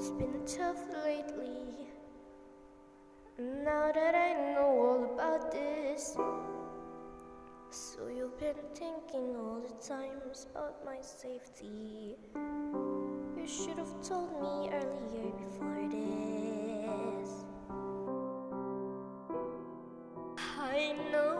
It's been tough lately. Now that I know all about this, so you've been thinking all the times about my safety. You should have told me earlier before this. I know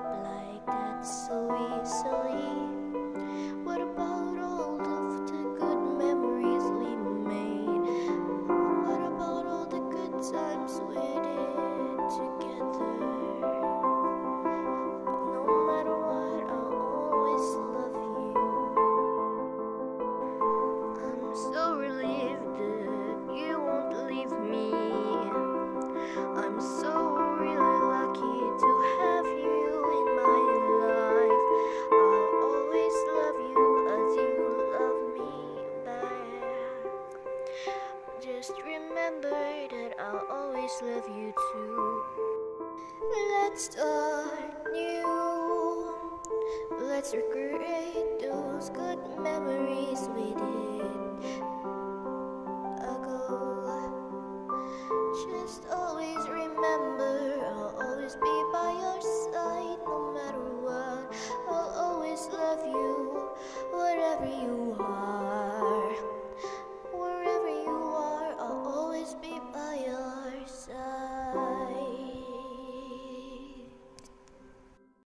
I'm so relieved that you won't leave me. I'm so really lucky to have you in my life. I'll always love you as you love me back. Just remember that I'll always love you too. Let's start new. Let's recreate those good memories we did